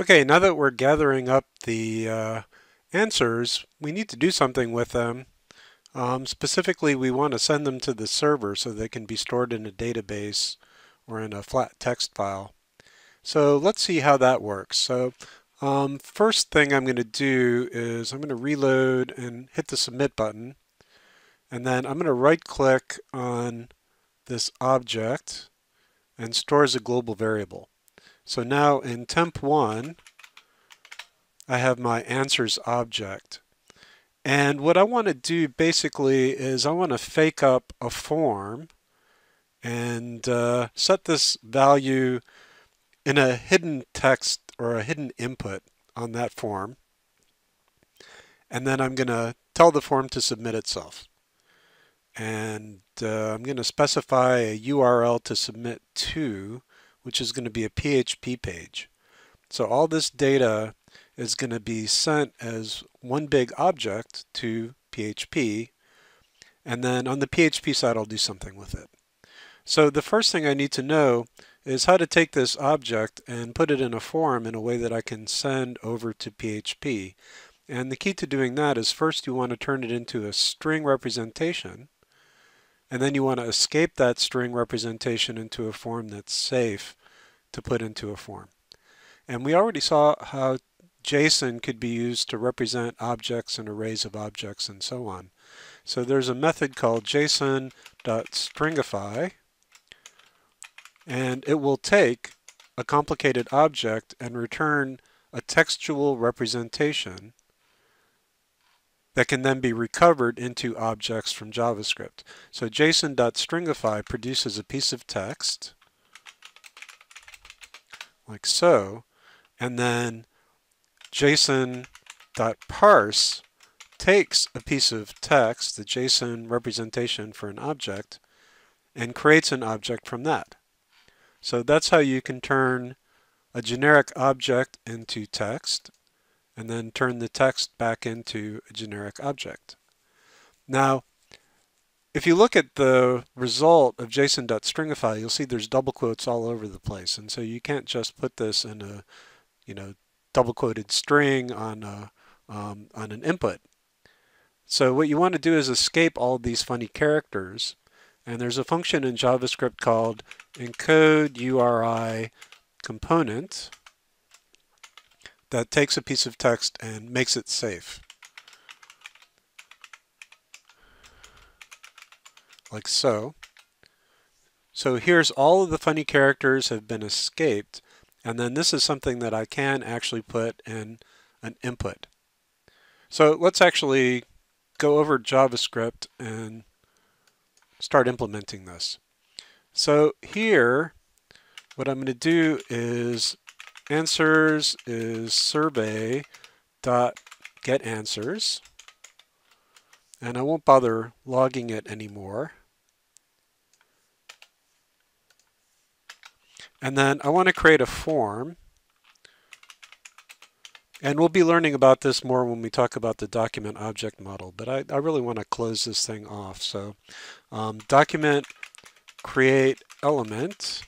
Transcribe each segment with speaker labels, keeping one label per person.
Speaker 1: Okay, now that we're gathering up the uh, answers, we need to do something with them. Um, specifically, we want to send them to the server so they can be stored in a database or in a flat text file. So let's see how that works. So um, first thing I'm going to do is I'm going to reload and hit the submit button. And then I'm going to right click on this object and store as a global variable. So now in temp1, I have my answers object. And what I want to do basically is I want to fake up a form and uh, set this value in a hidden text or a hidden input on that form. And then I'm going to tell the form to submit itself. And uh, I'm going to specify a URL to submit to which is going to be a PHP page. So all this data is going to be sent as one big object to PHP, and then on the PHP side I'll do something with it. So the first thing I need to know is how to take this object and put it in a form in a way that I can send over to PHP. And the key to doing that is first you want to turn it into a string representation, and then you want to escape that string representation into a form that's safe to put into a form. And we already saw how JSON could be used to represent objects and arrays of objects and so on. So there's a method called json.stringify and it will take a complicated object and return a textual representation that can then be recovered into objects from JavaScript. So json.stringify produces a piece of text like so, and then json.parse takes a piece of text, the JSON representation for an object, and creates an object from that. So that's how you can turn a generic object into text and then turn the text back into a generic object. Now, if you look at the result of json.stringify, you'll see there's double quotes all over the place. And so you can't just put this in a, you know, double quoted string on, a, um, on an input. So what you want to do is escape all these funny characters. And there's a function in JavaScript called encode URI component that takes a piece of text and makes it safe. Like so. So here's all of the funny characters have been escaped. And then this is something that I can actually put in an input. So let's actually go over JavaScript and start implementing this. So here, what I'm going to do is answers is survey dot get answers and I won't bother logging it anymore. And then I want to create a form. And we'll be learning about this more when we talk about the document object model, but I, I really want to close this thing off. So um, document create element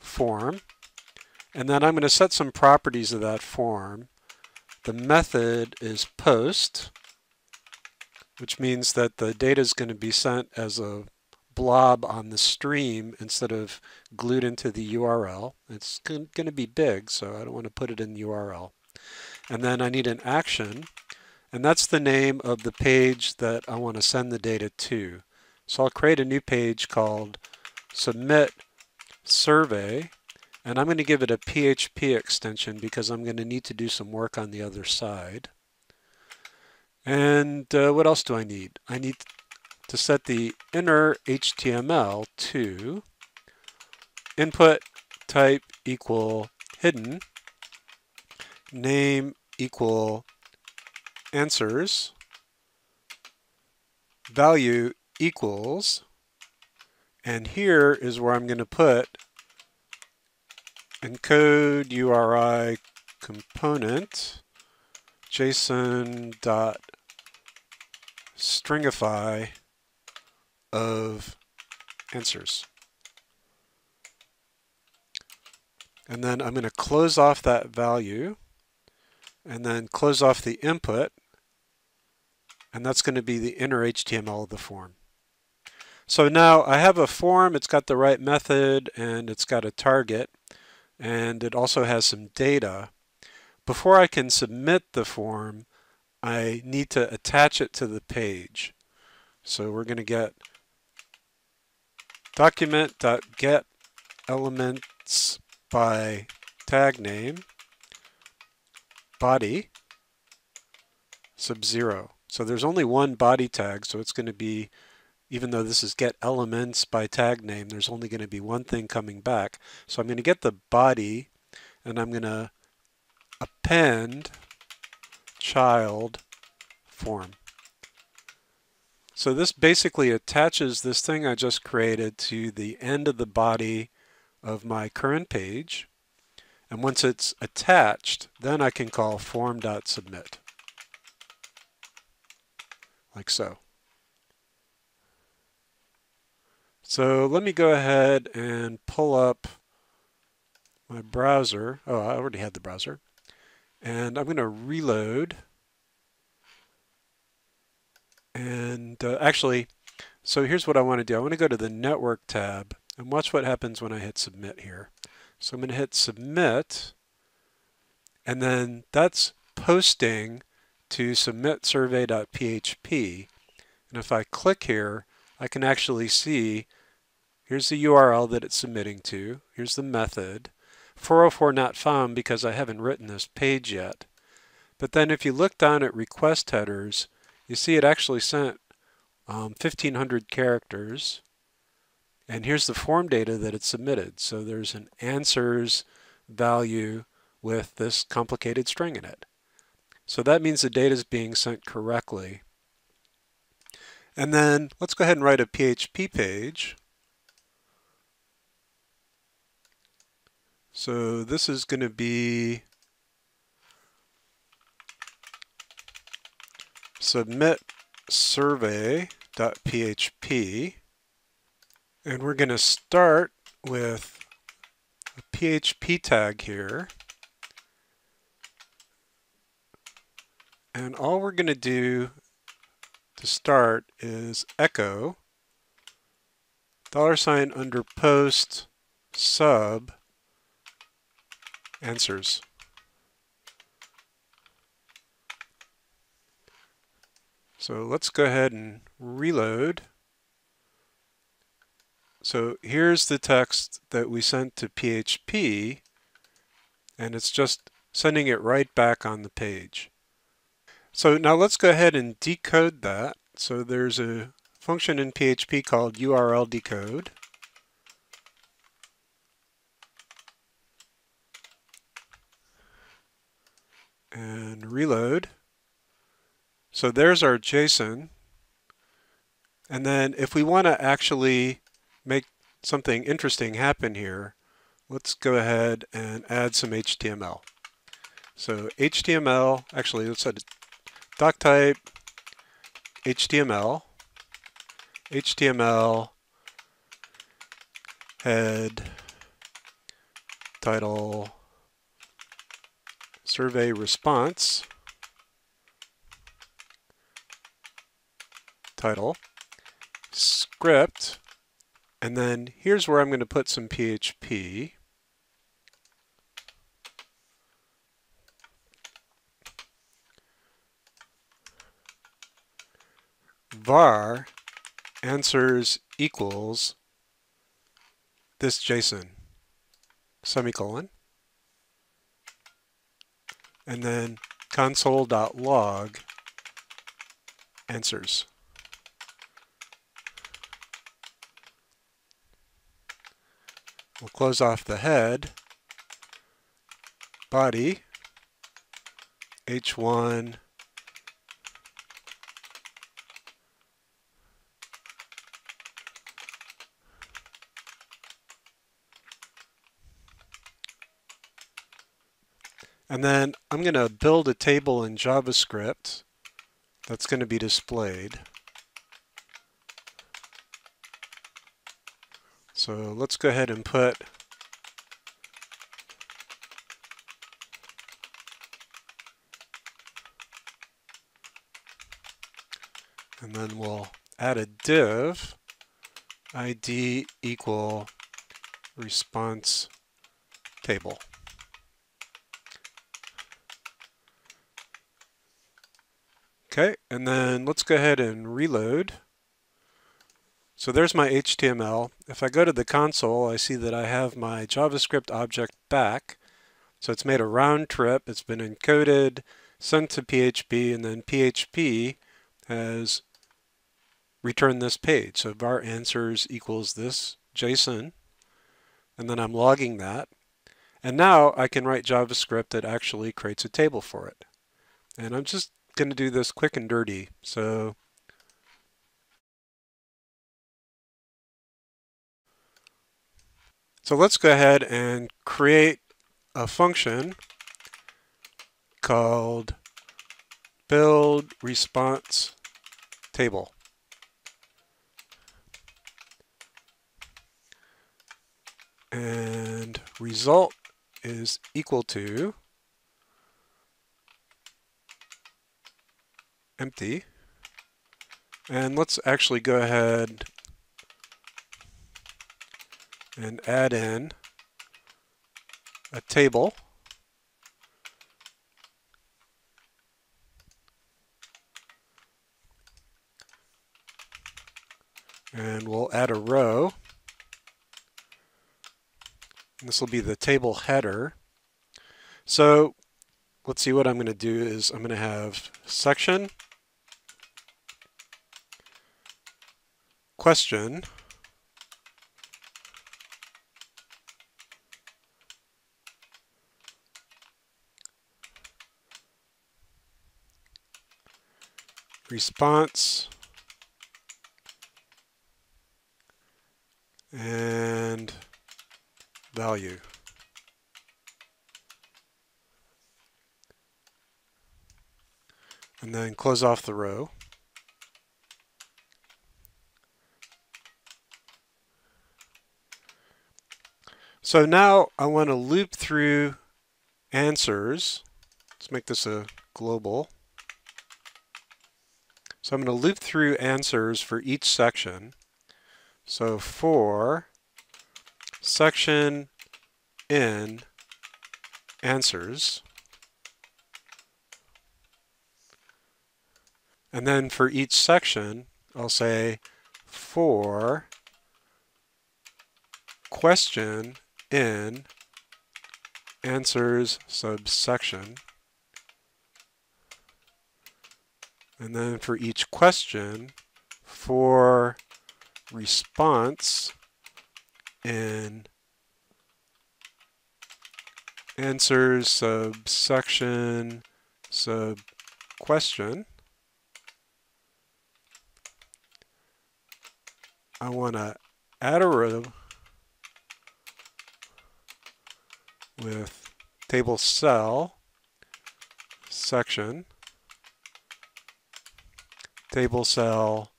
Speaker 1: form, and then I'm going to set some properties of that form. The method is post, which means that the data is going to be sent as a blob on the stream instead of glued into the URL. It's going to be big, so I don't want to put it in the URL. And then I need an action, and that's the name of the page that I want to send the data to. So I'll create a new page called submit survey, and I'm going to give it a PHP extension because I'm going to need to do some work on the other side. And uh, what else do I need? I need to set the inner HTML to input type equal hidden, name equal answers, value equals, and here is where I'm going to put encode URI component json dot stringify of answers. And then I'm going to close off that value and then close off the input. And that's going to be the inner HTML of the form. So now I have a form, it's got the right method, and it's got a target, and it also has some data. Before I can submit the form, I need to attach it to the page. So we're going to get document.get elements by tag name body sub zero. So there's only one body tag, so it's going to be, even though this is get elements by tag name, there's only going to be one thing coming back. So I'm going to get the body, and I'm going to append child form. So this basically attaches this thing I just created to the end of the body of my current page. And once it's attached, then I can call form.submit, like so. So let me go ahead and pull up my browser. Oh, I already had the browser. And I'm going to reload. And uh, actually, so here's what I want to do. I want to go to the Network tab and watch what happens when I hit Submit here. So I'm going to hit Submit, and then that's posting to submitsurvey.php. And if I click here, I can actually see here's the URL that it's submitting to, here's the method, 404 not found because I haven't written this page yet. But then if you look down at request headers, you see it actually sent um, 1500 characters and here's the form data that it submitted. So there's an answers value with this complicated string in it. So that means the data is being sent correctly. And then let's go ahead and write a PHP page. So this is going to be submit survey.php. And we're going to start with a PHP tag here. And all we're going to do to start is echo dollar sign under post sub answers. So let's go ahead and reload. So here's the text that we sent to PHP, and it's just sending it right back on the page. So now let's go ahead and decode that. So there's a function in PHP called URL decode. And reload. So there's our JSON. And then if we want to actually make something interesting happen here, let's go ahead and add some HTML. So HTML, actually let's add doc type HTML, HTML head title survey response. Title script. And then here's where I'm going to put some PHP. Var answers equals this JSON, semicolon, and then console.log answers. We'll close off the head, body, H1, And then I'm going to build a table in JavaScript that's going to be displayed. So let's go ahead and put and then we'll add a div id equal response table. Okay, and then let's go ahead and reload. So there's my HTML. If I go to the console, I see that I have my JavaScript object back. So it's made a round trip, it's been encoded, sent to PHP, and then PHP has returned this page. So var answers equals this JSON, and then I'm logging that. And now I can write JavaScript that actually creates a table for it. And I'm just going to do this quick and dirty. So So let's go ahead and create a function called build response table. And result is equal to empty. And let's actually go ahead and add in a table. And we'll add a row. This will be the table header. So let's see what I'm going to do is I'm going to have section, question, response, and value. And then close off the row. So now I want to loop through answers. Let's make this a global. So I'm going to loop through answers for each section. So for section in answers, and then for each section, I'll say for question in answers subsection. And then for each question, for response in answers subsection sub question, I want to add a row with table cell section table cell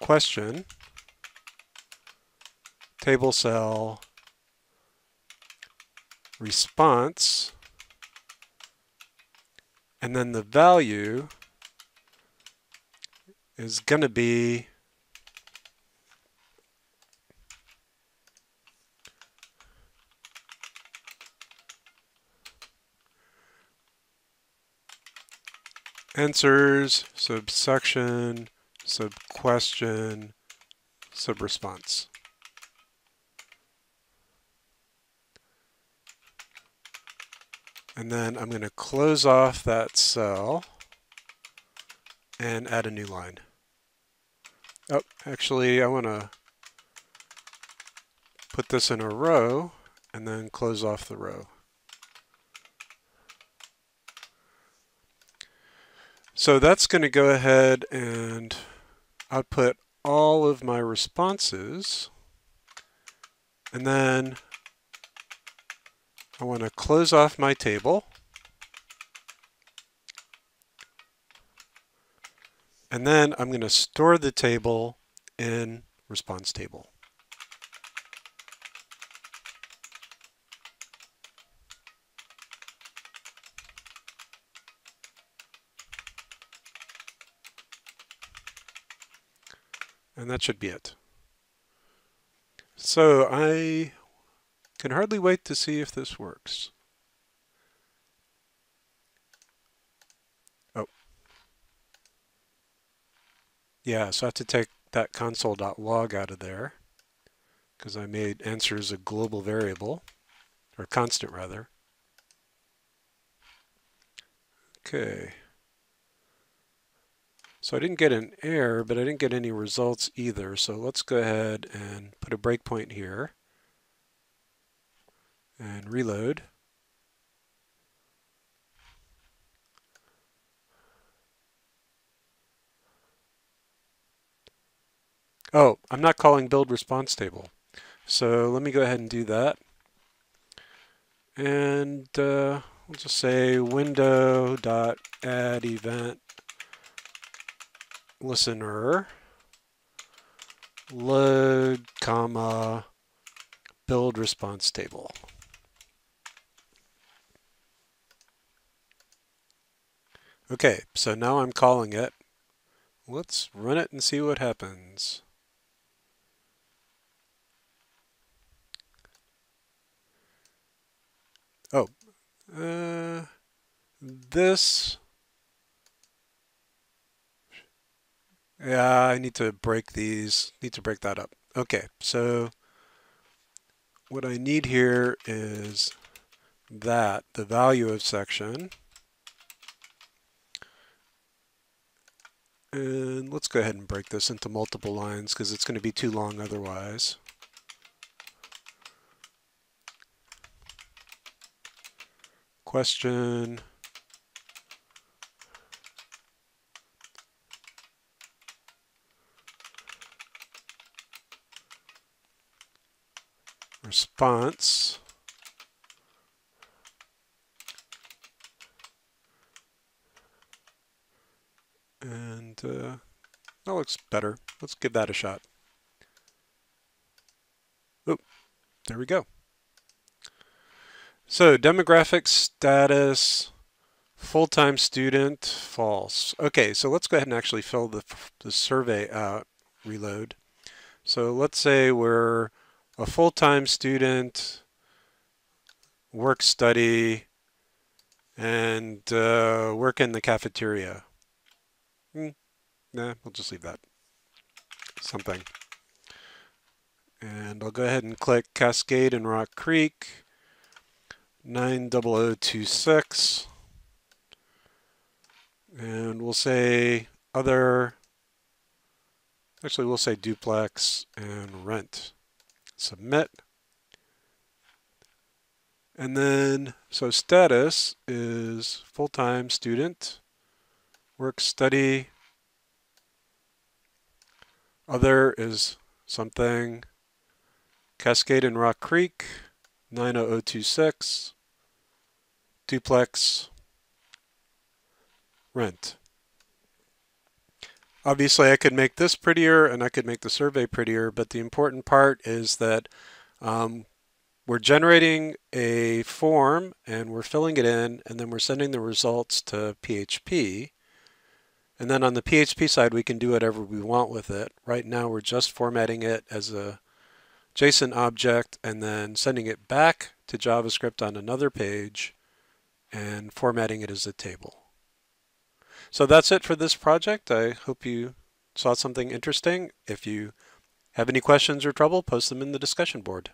Speaker 1: question, table cell response, and then the value is going to be answers, subsection, subquestion, subresponse. And then I'm going to close off that cell and add a new line. Oh, actually, I want to put this in a row and then close off the row. So that's going to go ahead and output all of my responses. And then I want to close off my table. And then I'm going to store the table in response table. And that should be it. So I can hardly wait to see if this works. Oh. Yeah, so I have to take that console.log out of there because I made answers a global variable, or constant rather. Okay. So I didn't get an error, but I didn't get any results either. So let's go ahead and put a breakpoint here and reload. Oh, I'm not calling build response table. So let me go ahead and do that. And uh, we'll just say window dot listener load comma build response table. Okay, so now I'm calling it. Let's run it and see what happens. Oh, uh, this, yeah, I need to break these, need to break that up. Okay, so what I need here is that, the value of section, And let's go ahead and break this into multiple lines because it's going to be too long otherwise. Question. Response. And uh, that looks better. Let's give that a shot. Oh, there we go. So demographic status, full-time student, false. Okay, so let's go ahead and actually fill the, the survey out, reload. So let's say we're a full-time student, work study, and uh, work in the cafeteria. Mm, nah, we'll just leave that. Something. And I'll go ahead and click Cascade and Rock Creek, 90026. And we'll say other, actually we'll say duplex and rent. Submit. And then, so status is full-time student work study. Other is something Cascade and Rock Creek, 90026, duplex, rent. Obviously I could make this prettier and I could make the survey prettier, but the important part is that um, we're generating a form and we're filling it in and then we're sending the results to PHP. And then on the PHP side, we can do whatever we want with it. Right now, we're just formatting it as a JSON object and then sending it back to JavaScript on another page and formatting it as a table. So that's it for this project. I hope you saw something interesting. If you have any questions or trouble, post them in the discussion board.